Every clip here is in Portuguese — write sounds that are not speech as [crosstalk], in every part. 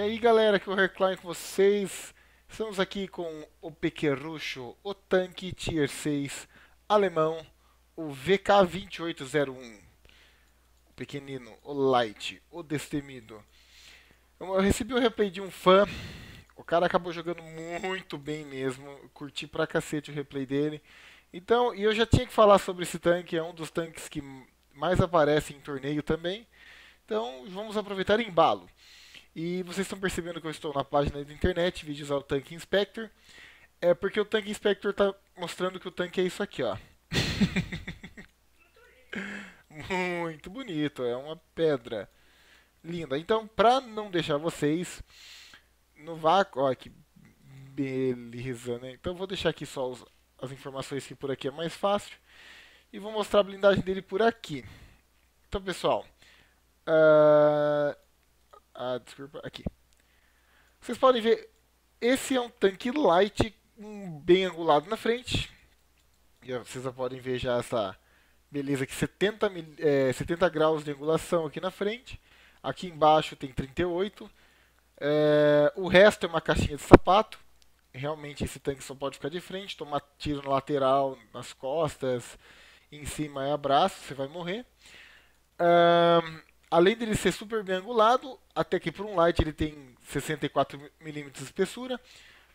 E aí galera, é o Recline com vocês. Estamos aqui com o Pequerucho, o tanque Tier 6 alemão, o VK2801. O pequenino, o Light, o destemido. Eu recebi o um replay de um fã. O cara acabou jogando muito bem mesmo. Curti pra cacete o replay dele. Então, e eu já tinha que falar sobre esse tanque, é um dos tanques que mais aparece em torneio também. Então, vamos aproveitar embalo. E vocês estão percebendo que eu estou na página da internet, vídeos ao Tank Inspector. É porque o Tank Inspector está mostrando que o tanque é isso aqui, ó. [laughs] Muito bonito, é uma pedra linda. Então, para não deixar vocês no vácuo, ó, que beleza, né? Então, vou deixar aqui só os, as informações que por aqui é mais fácil. E vou mostrar a blindagem dele por aqui. Então, pessoal, uh, ah, desculpa, aqui. Vocês podem ver, esse é um tanque light, bem angulado na frente. E vocês já podem ver já essa beleza aqui, 70, é, 70 graus de angulação aqui na frente. Aqui embaixo tem 38. É, o resto é uma caixinha de sapato. Realmente esse tanque só pode ficar de frente, tomar tiro na lateral, nas costas, em cima é abraço, você vai morrer. Um, além dele ser super bem angulado, até que por um light ele tem 64mm de espessura,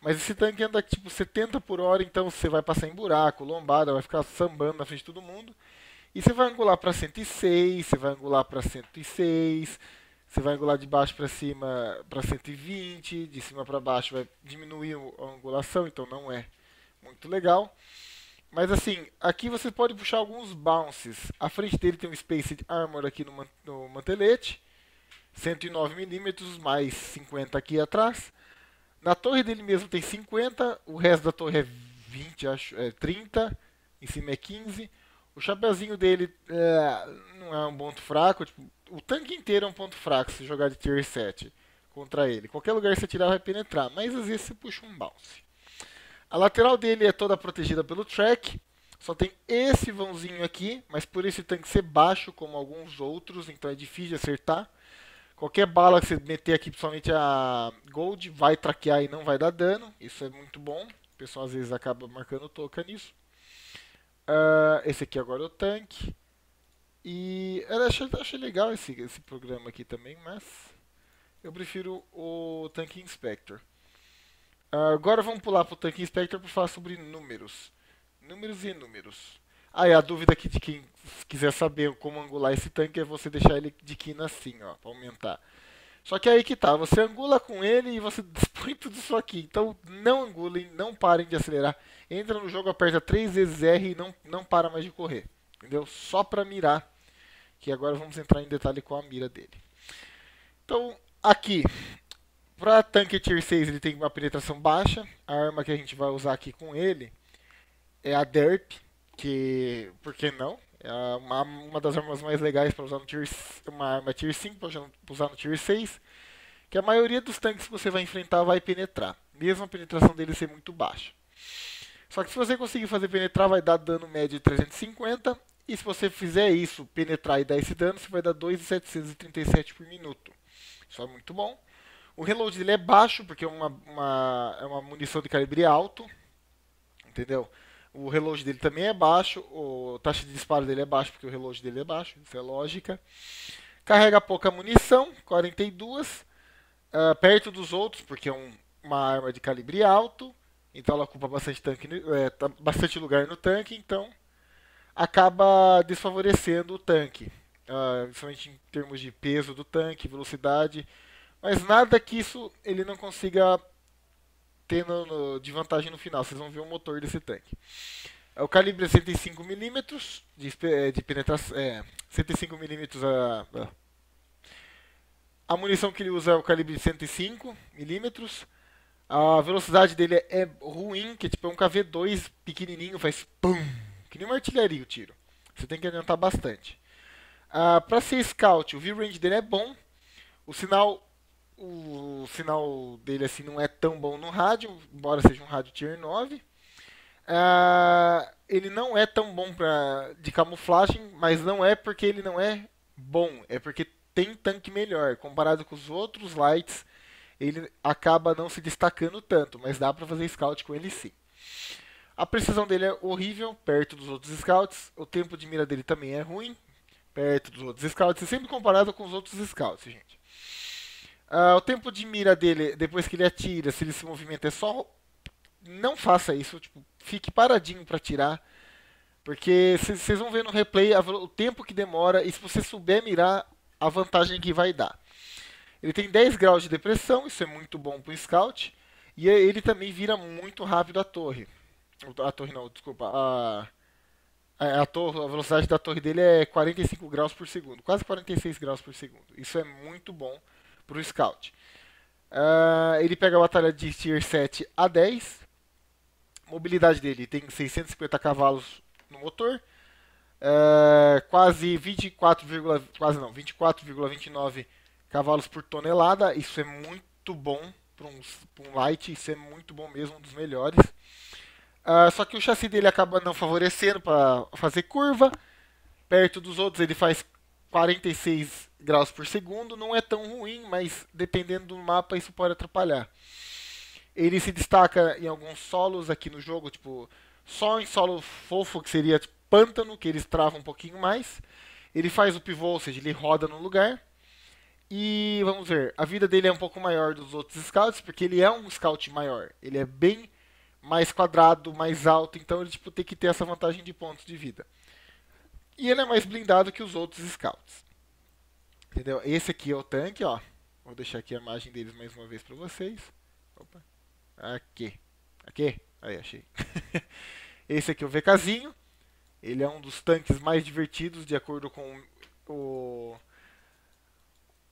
mas esse tanque anda tipo 70 por hora, então você vai passar em buraco, lombada, vai ficar sambando na frente de todo mundo. E você vai angular para 106, você vai angular para 106, você vai angular de baixo para cima para 120, de cima para baixo vai diminuir a angulação, então não é muito legal. Mas assim, aqui você pode puxar alguns bounces. A frente dele tem um Space Armor aqui no, no mantelete. 109mm, mais 50 aqui atrás. Na torre dele mesmo tem 50, o resto da torre é 20, acho, é 30, em cima é 15. O chapeuzinho dele é, não é um ponto fraco, tipo, o tanque inteiro é um ponto fraco se jogar de tier 7 contra ele. Qualquer lugar que você tirar vai penetrar, mas às vezes você puxa um bounce. A lateral dele é toda protegida pelo track. Só tem esse vãozinho aqui, mas por esse tanque ser baixo, como alguns outros, então é difícil de acertar. Qualquer bala que você meter aqui, principalmente a Gold, vai traquear e não vai dar dano. Isso é muito bom. O pessoal às vezes acaba marcando toca nisso. Uh, esse aqui agora é o tanque. E eu achei, achei legal esse, esse programa aqui também, mas eu prefiro o Tank Inspector. Agora vamos pular para o Tank Inspector para falar sobre números. Números e números. Ah, e a dúvida aqui de quem quiser saber como angular esse tanque é você deixar ele de quina assim, ó, para aumentar. Só que aí que tá, você angula com ele e você [laughs] dispõe tudo isso aqui. Então não angulem, não parem de acelerar. Entra no jogo, aperta três vezes R e não, não para mais de correr. Entendeu? Só para mirar. Que agora vamos entrar em detalhe com a mira dele. Então, aqui, para tanque Tier 6 ele tem uma penetração baixa. A arma que a gente vai usar aqui com ele é a Derp, que, por que não? É uma, uma das armas mais legais para usar no Tier uma arma Tier 5 para usar no Tier 6, que a maioria dos tanques que você vai enfrentar vai penetrar, mesmo a penetração dele ser muito baixa. Só que se você conseguir fazer penetrar, vai dar dano médio de 350, e se você fizer isso, penetrar e dar esse dano, você vai dar 2,737 por minuto. Isso é muito bom. O reload dele é baixo, porque é uma, uma, é uma munição de calibre alto, entendeu? O reload dele também é baixo, a taxa de disparo dele é baixo, porque o reload dele é baixo, isso é lógica. Carrega pouca munição, 42, uh, ah, perto dos outros, porque é um, uma arma de calibre alto, então ela ocupa bastante, tanque, é, tá bastante lugar no tanque, então acaba desfavorecendo o tanque, uh, principalmente em termos de peso do tanque, velocidade, mas nada que isso ele não consiga ter no, no, de vantagem no final. Vocês vão ver o motor desse tanque. É o calibre é 105mm de, de penetração. É, 105mm a, a munição que ele usa é o calibre de 105mm. A velocidade dele é, é ruim, que é tipo é um KV2 pequenininho, faz pum, que nem uma artilharia o tiro. Você tem que adiantar bastante. Ah, Para ser scout, o view range dele é bom. O sinal o sinal dele assim não é tão bom no rádio, embora seja um rádio Tier 9. Uh, ah, ele não é tão bom pra, de camuflagem, mas não é porque ele não é bom, é porque tem tanque melhor. Comparado com os outros lights, ele acaba não se destacando tanto, mas dá para fazer scout com ele sim. A precisão dele é horrível, perto dos outros scouts. O tempo de mira dele também é ruim, perto dos outros scouts. É sempre comparado com os outros scouts, gente. Uh, o tempo de mira dele, depois que ele atira, se ele se movimenta, é só. Não faça isso, tipo, fique paradinho para tirar. Porque vocês vão ver no replay o tempo que demora e se você souber mirar, a vantagem que vai dar. Ele tem 10 graus de depressão, isso é muito bom para o scout. E ele também vira muito rápido a torre. A torre não, desculpa. A, a, a, torre, a velocidade da torre dele é 45 graus por segundo, quase 46 graus por segundo. Isso é muito bom para o Scout. Uh, ele pega a batalha de Tier 7 a 10. Mobilidade dele tem 650 cavalos no motor. Uh, quase 24, quase não, 24,29 cavalos por tonelada. Isso é muito bom para um, um light, isso é muito bom mesmo, um dos melhores. Uh, só que o chassi dele acaba não favorecendo para fazer curva. Perto dos outros ele faz 46 graus por segundo. Não é tão ruim, mas dependendo do mapa isso pode atrapalhar. Ele se destaca em alguns solos aqui no jogo, tipo só em solo fofo que seria tipo, pântano, que eles travam um pouquinho mais. Ele faz o pivô, ou seja, ele roda no lugar. E vamos ver, a vida dele é um pouco maior dos outros scouts, porque ele é um scout maior. Ele é bem mais quadrado, mais alto, então ele tipo, tem que ter essa vantagem de pontos de vida. E ele é mais blindado que os outros scouts. Entendeu? Esse aqui é o tanque, ó. Vou deixar aqui a imagem deles mais uma vez para vocês. Opa. Aqui. Aqui. Aí, achei. [laughs] Esse aqui é o VKzinho. Ele é um dos tanques mais divertidos, de acordo com o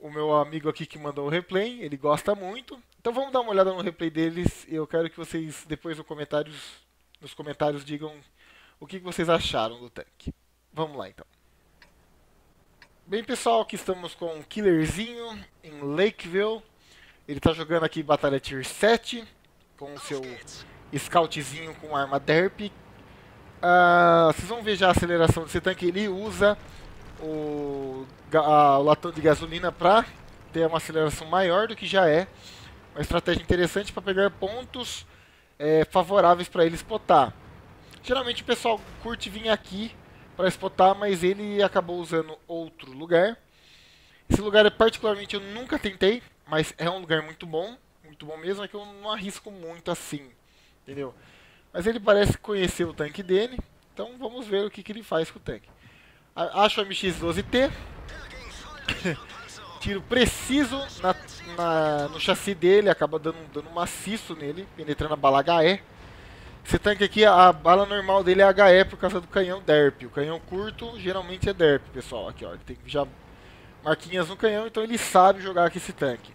o meu amigo aqui que mandou o replay, ele gosta muito. Então vamos dar uma olhada no replay deles. Eu quero que vocês depois no comentários, nos comentários digam o que vocês acharam do tanque. Vamos lá então. Bem pessoal, aqui estamos com o Killerzinho em Lakeville. Ele está jogando aqui Batalha Tier 7 com o seu Scoutzinho com arma Derp. Uh, vocês vão ver já a aceleração desse tanque. Ele usa o, a, o latão de gasolina para ter uma aceleração maior do que já é. Uma estratégia interessante para pegar pontos é, favoráveis para ele spotar. Geralmente o pessoal curte vir aqui para spotar, mas ele acabou usando outro lugar. Esse lugar é particularmente eu nunca tentei, mas é um lugar muito bom, muito bom mesmo, é que eu não arrisco muito assim, entendeu? Mas ele parece conhecer o tanque dele, então vamos ver o que, que ele faz com o tanque. Acho o MX-12T. [coughs] Tiro preciso na, na, no chassi dele, acaba dando, um maciço nele, penetrando a bala HE. Esse tanque aqui, a bala normal dele é HE por causa do canhão DERP. O canhão curto geralmente é DERP, pessoal. Aqui, ó, ele tem já marquinhas no canhão, então ele sabe jogar com esse tanque.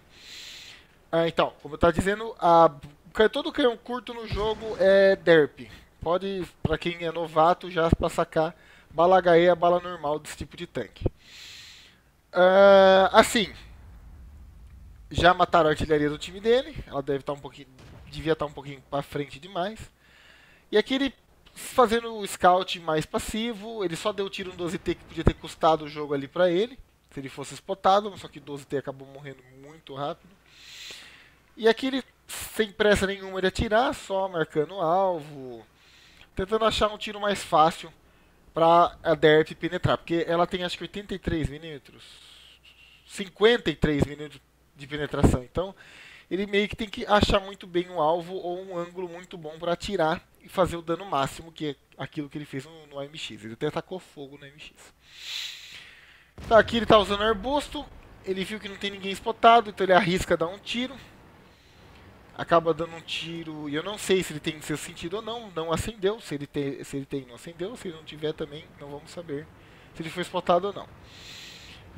Ah, então, como eu estava dizendo, a, todo canhão curto no jogo é DERP. Pode, para quem é novato, já para sacar Bala HE é a bala normal desse tipo de tanque. Uh, assim, já mataram a artilharia do time dele. Ela deve estar um pouquinho, devia estar um pouquinho para frente demais. E aqui ele fazendo o scout mais passivo, ele só deu tiro no 12T que podia ter custado o jogo ali para ele, se ele fosse spotado, só que 12T acabou morrendo muito rápido. E aqui ele sem pressa nenhuma de atirar, só marcando o alvo, tentando achar um tiro mais fácil para a DERP penetrar, porque ela tem acho que 83 milímetros, 53 milímetros de penetração. Então, ele meio que tem que achar muito bem um alvo ou um ângulo muito bom para atirar e fazer o dano máximo, que é aquilo que ele fez no, no AMX. Ele até atacou fogo no AMX. Tá, aqui ele está usando arbusto, ele viu que não tem ninguém spotado, então ele arrisca dar um tiro acaba dando um tiro, e eu não sei se ele tem seu sentido ou não, não acendeu, se ele, tem, se ele tem não acendeu, se ele não tiver também, não vamos saber se ele foi spotado ou não.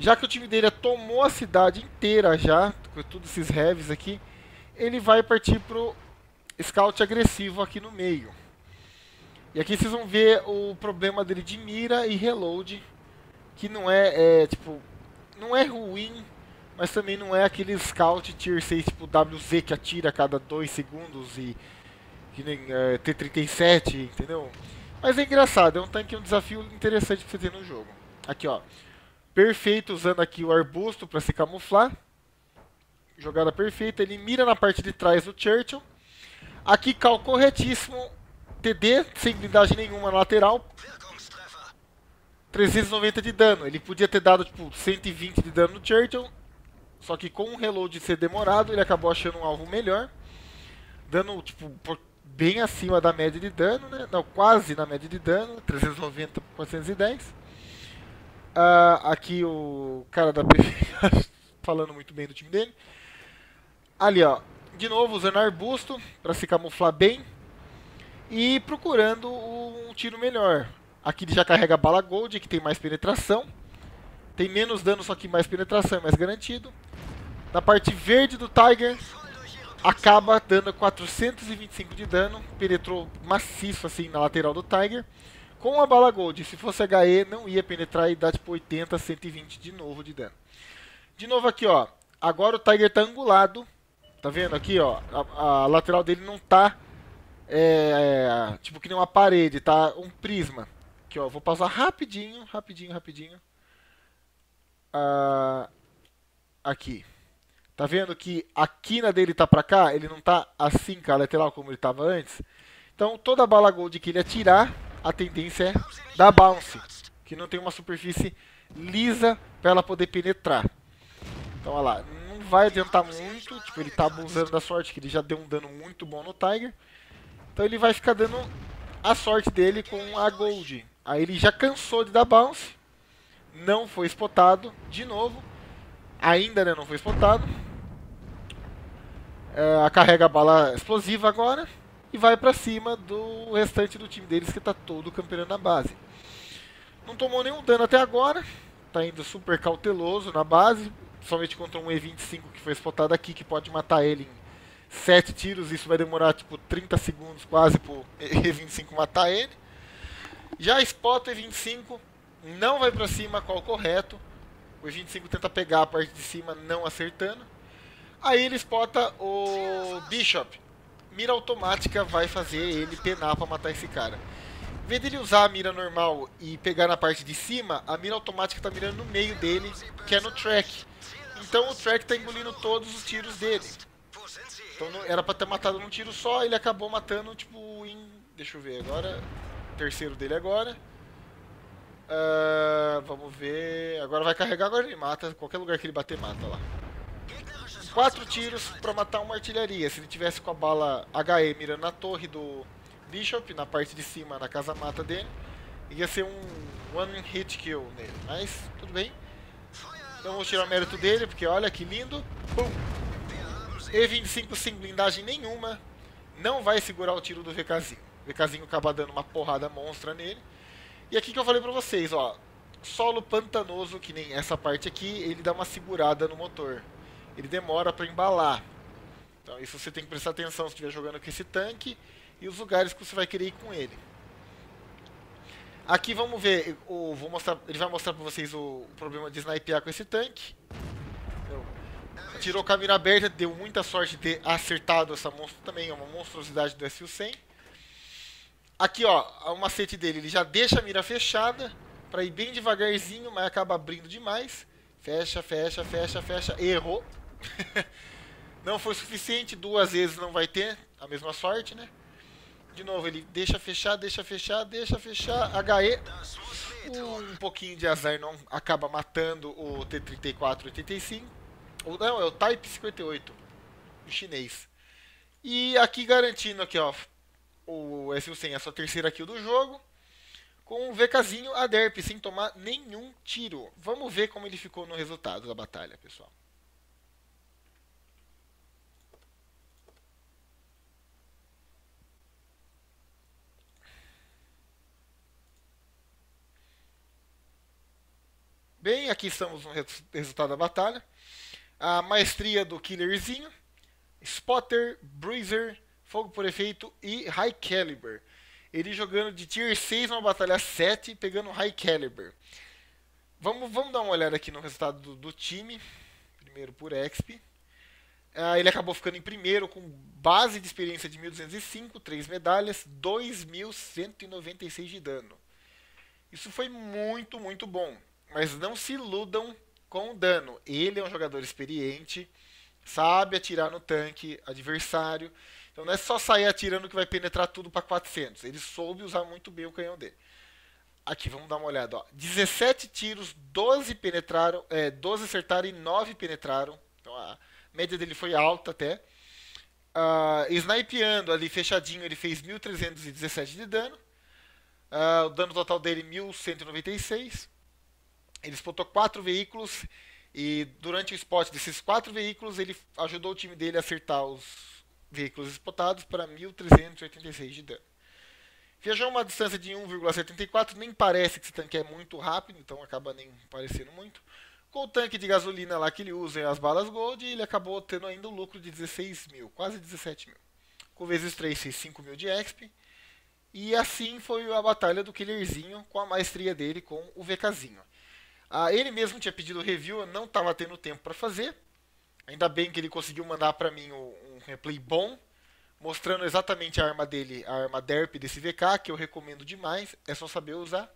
Já que o time dele tomou a cidade inteira já, com todos esses heavies aqui, ele vai partir pro scout agressivo aqui no meio. E aqui vocês vão ver o problema dele de mira e reload, que não é, é tipo, não é ruim, mas também não é aquele scout tier 6 tipo WZ que atira a cada 2 segundos e que nem é, T37, entendeu? Mas é engraçado, é um tanque, um desafio interessante pra você ter no jogo. Aqui ó, perfeito usando aqui o arbusto para se camuflar. jogada perfeita. Ele mira na parte de trás do Churchill. Aqui cal corretíssimo. TD, sem blindagem nenhuma na lateral. 390 de dano. Ele podia ter dado tipo 120 de dano no Churchill. Só que com o reload ser demorado, ele acabou achando um alvo melhor. Dando tipo bem acima da média de dano, né? Não, quase na média de dano, 390 por 410. Uh, aqui o cara da PV [laughs] falando muito bem do time dele. Ali, ó, de novo usando arbusto para se camuflar bem e procurando um tiro melhor. Aqui ele já carrega bala gold, que tem mais penetração. Tem menos dano, só que mais penetração, mais garantido. Na parte verde do Tiger, acaba dando 425 de dano. Penetrou maciço assim na lateral do Tiger. Com a bala gold, se fosse HE, não ia penetrar e dar tipo 80, 120 de novo de dano. De novo aqui, ó. Agora o Tiger tá angulado. Tá vendo aqui, ó? A, a lateral dele não tá é, tipo que nem uma parede, tá? Um prisma. Aqui, ó. Vou passar rapidinho, rapidinho, rapidinho. Ah, aqui. Tá vendo que a quina dele tá pra cá? Ele não tá assim com a lateral como ele tava antes. Então toda bala gold que ele atirar, a tendência é dar bounce. Que não tem uma superfície lisa para ela poder penetrar. Então, olha lá, não vai adiantar muito, tipo, ele tá abusando da sorte, que ele já deu um dano muito bom no Tiger. Então ele vai ficar dando a sorte dele com a Gold. Aí ele já cansou de dar bounce, não foi spotado de novo, ainda né, não foi spotado. É, carrega a bala explosiva agora e vai para cima do restante do time deles que está todo campeão na base. Não tomou nenhum dano até agora, tá indo super cauteloso na base, somente contra um E25 que foi spotado aqui, que pode matar ele em 7 tiros. Isso vai demorar tipo 30 segundos quase pro [laughs] E25 matar ele. Já spota o E25, não vai para cima, qual correto. O E25 tenta pegar a parte de cima, não acertando. Aí ele spota o Bishop. Mira automática vai fazer ele penar para matar esse cara. Em vez dele usar a mira normal e pegar na parte de cima, a mira automática está mirando no meio dele, que é no track. Então o Track tá engolindo todos os tiros dele. Então era pra ter matado num tiro só, ele acabou matando, tipo, em... Deixa eu ver agora. Terceiro dele agora. Uh, vamos ver... Agora vai carregar, agora ele mata. Qualquer lugar que ele bater, mata lá. Quatro tiros pra matar uma artilharia. Se ele tivesse com a bala HE mirando na torre do Bishop, na parte de cima, na casa mata dele, ia ser um one hit kill nele. Mas, tudo bem. Então vamos tirar o mérito dele, porque olha que lindo. Pum. E25 sem blindagem nenhuma. Não vai segurar o tiro do VKzinho. O VKzinho acaba dando uma porrada monstra nele. E aqui que eu falei pra vocês, ó. Solo pantanoso, que nem essa parte aqui, ele dá uma segurada no motor. Ele demora para embalar. Então isso você tem que prestar atenção se estiver jogando com esse tanque e os lugares que você vai querer ir com ele. Aqui vamos ver, vou mostrar, ele vai mostrar para vocês o, o, problema de snipear com esse tanque. tirou a mira aberta, deu muita sorte de ter acertado essa monstro também, é uma monstruosidade do SU-100. Aqui ó, o macete dele, ele já deixa a mira fechada, para ir bem devagarzinho, mas acaba abrindo demais. Fecha, fecha, fecha, fecha, errou. [laughs] não foi suficiente, duas vezes não vai ter a mesma sorte, né? De novo, ele deixa fechar, deixa fechar, deixa fechar. HE. Um pouquinho de azar não acaba matando o T-34-85. Ou não, é o Type 58. O chinês. E aqui garantindo aqui, ó. O SU-100 é a sua terceira kill do jogo. Com o VKzinho a derp, sem tomar nenhum tiro. Vamos ver como ele ficou no resultado da batalha, pessoal. Bem, aqui estamos no resultado da batalha. A maestria do Killerzinho, Spotter, Bruiser, Fogo por Efeito e High Caliber. Ele jogando de Tier 6 numa batalha 7, pegando High Caliber. Vamos, vamos dar uma olhada aqui no resultado do, do time. Primeiro por Exp. Uh, ele acabou ficando em primeiro com base de experiência de 1205, 3 medalhas, 2196 de dano. Isso foi muito, muito bom. Mas não se iludam com o dano. Ele é um jogador experiente. sabe atirar no tanque adversário. Então não é só sair atirando que vai penetrar tudo para 400. Ele soube usar muito bem o canhão dele. Aqui, vamos dar uma olhada. Ó. 17 tiros, 12 penetraram, é, 12 acertaram e 9 penetraram. Então a média dele foi alta até. Uh, snipeando ali fechadinho, ele fez 1.317 de dano. Uh, o dano total dele 1.196. Ele spotou 4 veículos. E durante o spot desses 4 veículos, ele ajudou o time dele a acertar os veículos spotados para 1.386 de dano. Viajou uma distância de 1,74, nem parece que esse tanque é muito rápido, então acaba nem parecendo muito. Com o tanque de gasolina lá que ele usa e as balas Gold, ele acabou tendo ainda um lucro de 16 mil, quase 17 mil. Com vezes 3 fez 5 mil de exp. E assim foi a batalha do Killerzinho com a maestria dele com o VKzinho. Ah, ele mesmo tinha pedido review, eu não estava tendo tempo para fazer. Ainda bem que ele conseguiu mandar para mim um replay bom mostrando exatamente a arma dele, a arma DERP desse VK, que eu recomendo demais, é só saber usar.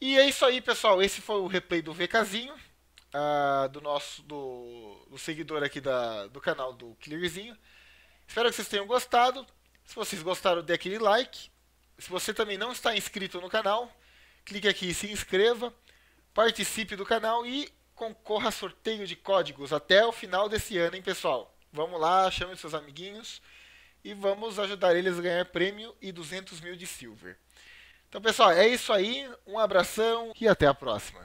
E é isso aí, pessoal. Esse foi o replay do VKzinho, uh, do nosso do, do, seguidor aqui da, do canal do Killerzinho. Espero que vocês tenham gostado. Se vocês gostaram, dê aquele like. Se você também não está inscrito no canal, clique aqui e se inscreva, participe do canal e concorra a sorteio de códigos até o final desse ano, hein, pessoal? Vamos lá, chame seus amiguinhos e vamos ajudar eles a ganhar prêmio e 200 mil de silver. Então, pessoal, é isso aí. Um abração e até a próxima.